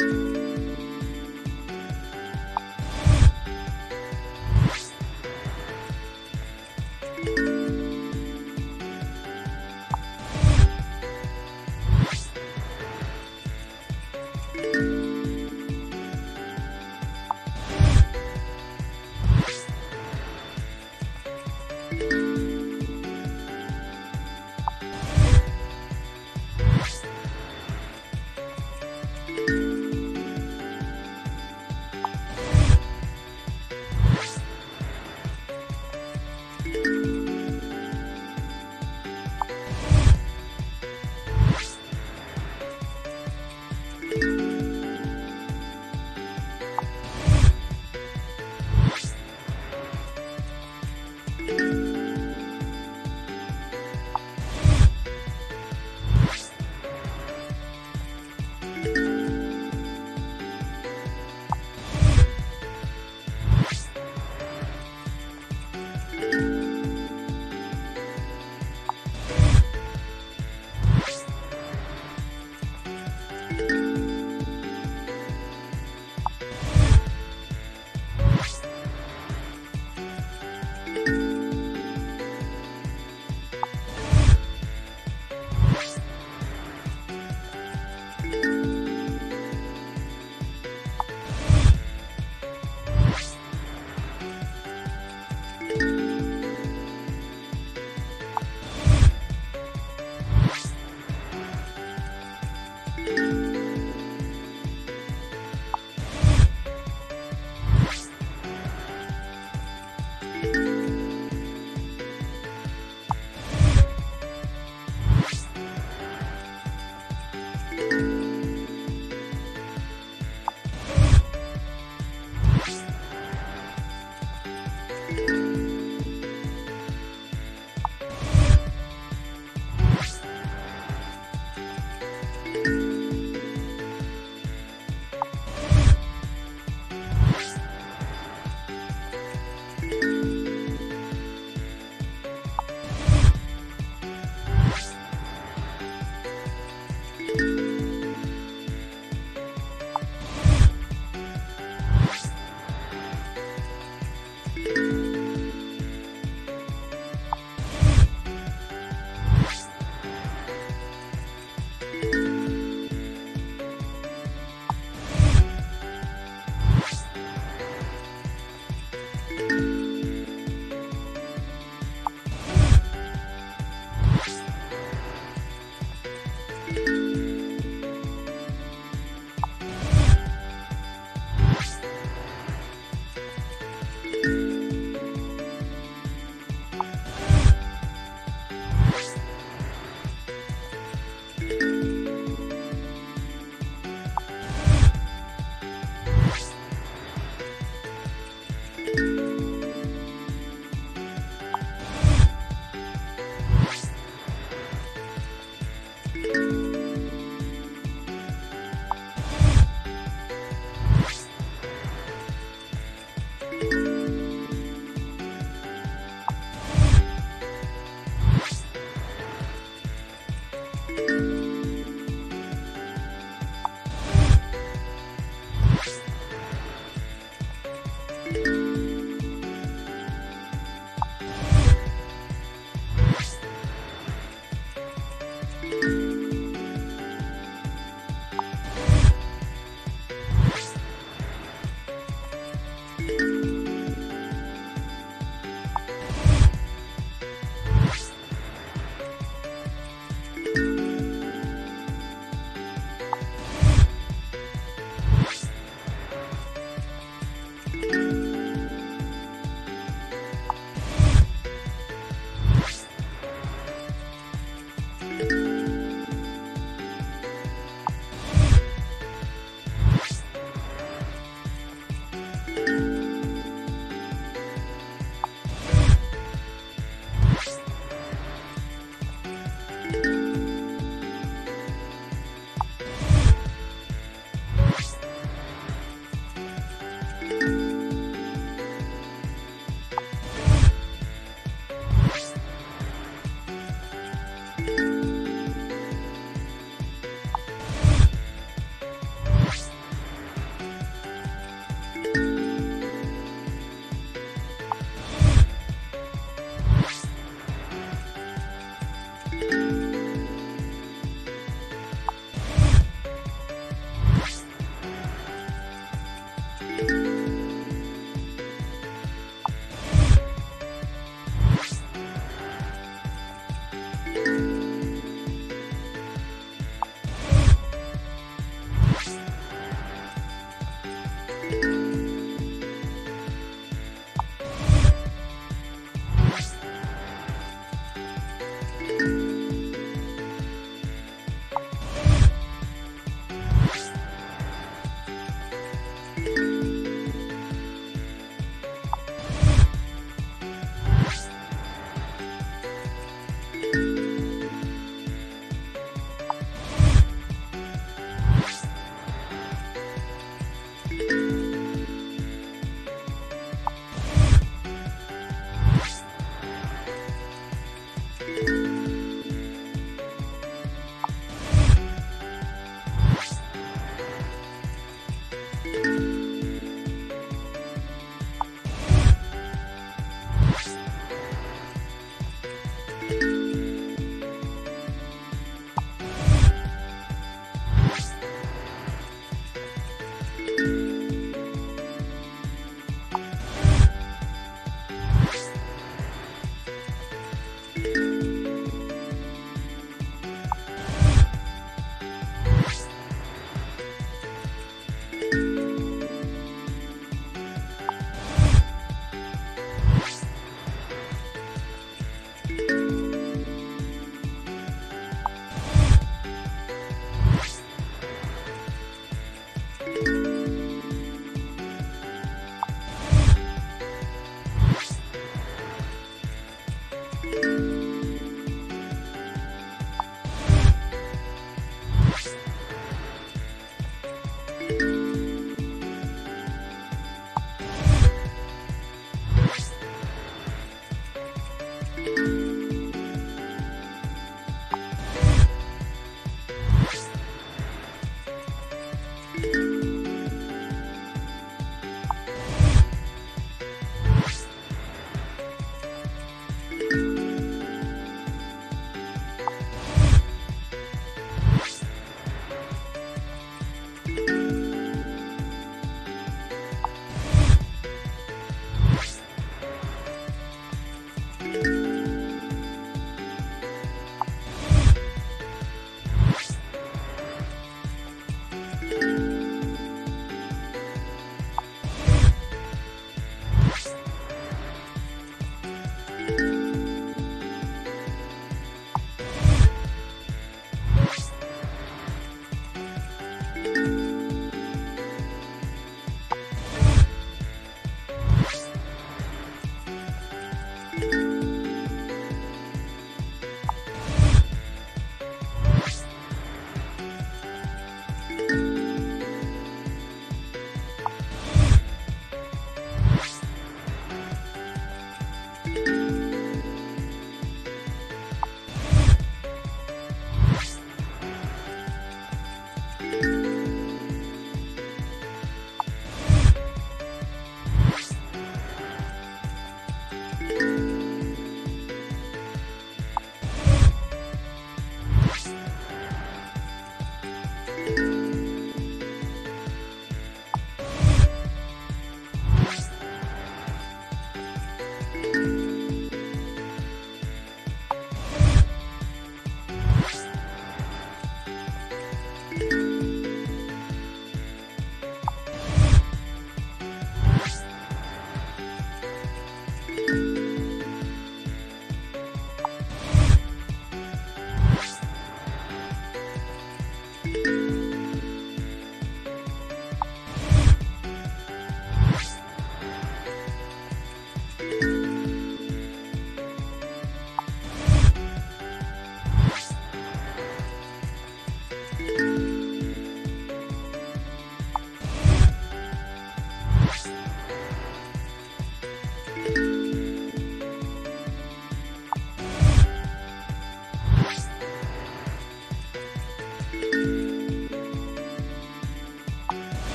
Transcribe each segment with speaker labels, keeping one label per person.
Speaker 1: you you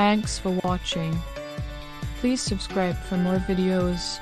Speaker 1: Thanks for watching. Please subscribe for more videos.